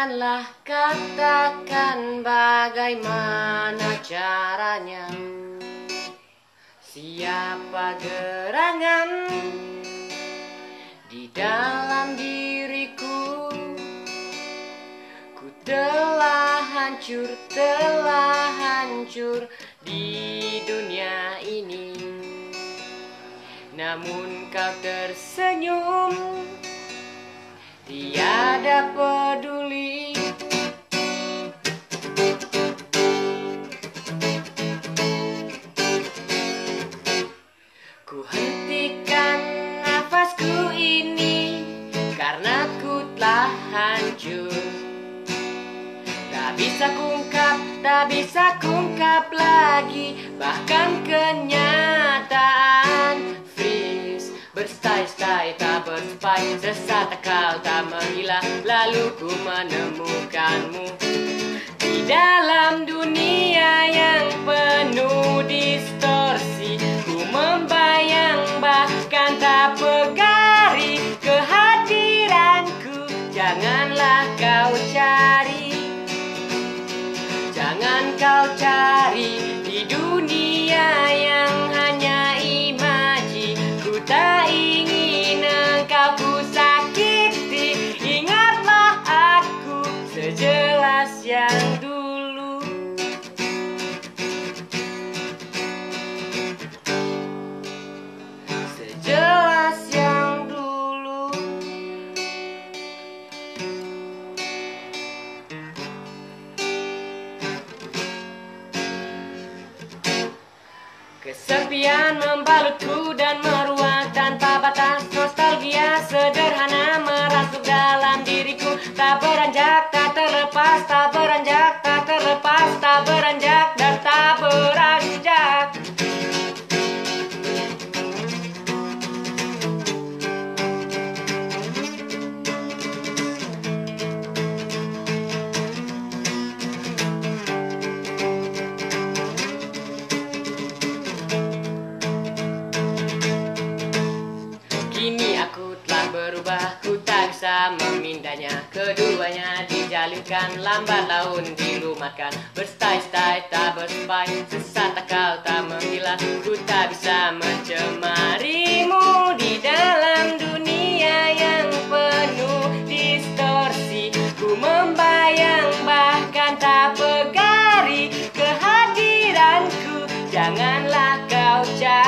Katakanlah, katakan bagaimana caranya. Siapa gerangan di dalam diriku? Ku telah hancur, telah hancur di dunia ini. Namun kau tersenyum Tiada peduli telah hancur Tak bisa kungkap, tak bisa kungkap lagi. Bahkan kenyataan freeze Berstai-stai tak berspai Sesat akal tak menghilang Lalu ku menemukanmu. Di dalam dunia yang kau cari. Jangan kau cari di dunia yang hanya imaji. Ku tak ingin engkau ku sakiti. Ingatlah aku sejelas yang dulu Kesepian membalutku dan meruang telah berubah, ku tak bisa memindahnya. Keduanya dijalinkan, lambat laun dilumatkan. Berstai-stai tak bersempai, sesat akal tak menggila Ku tak bisa mencemarimu di dalam dunia yang penuh distorsi. Ku membayang bahkan tak pegari kehadiranku. Janganlah kau cari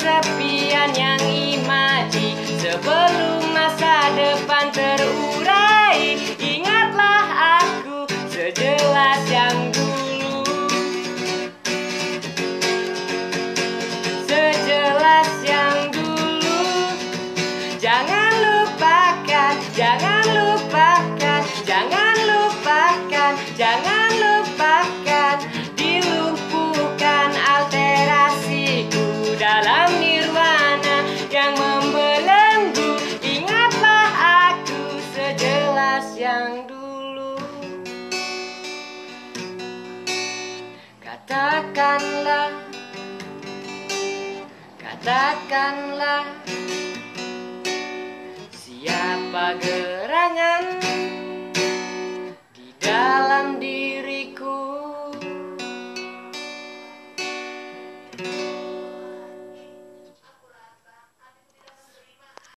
kesepian yang imaji. Sebelum masa depan terurai Ingatlah aku sejelas yang dulu. Sejelas yang dulu. Jangan lupakan, jangan lupakan, jangan lupakan, jangan Katakanlah, katakanlah Siapa gerangan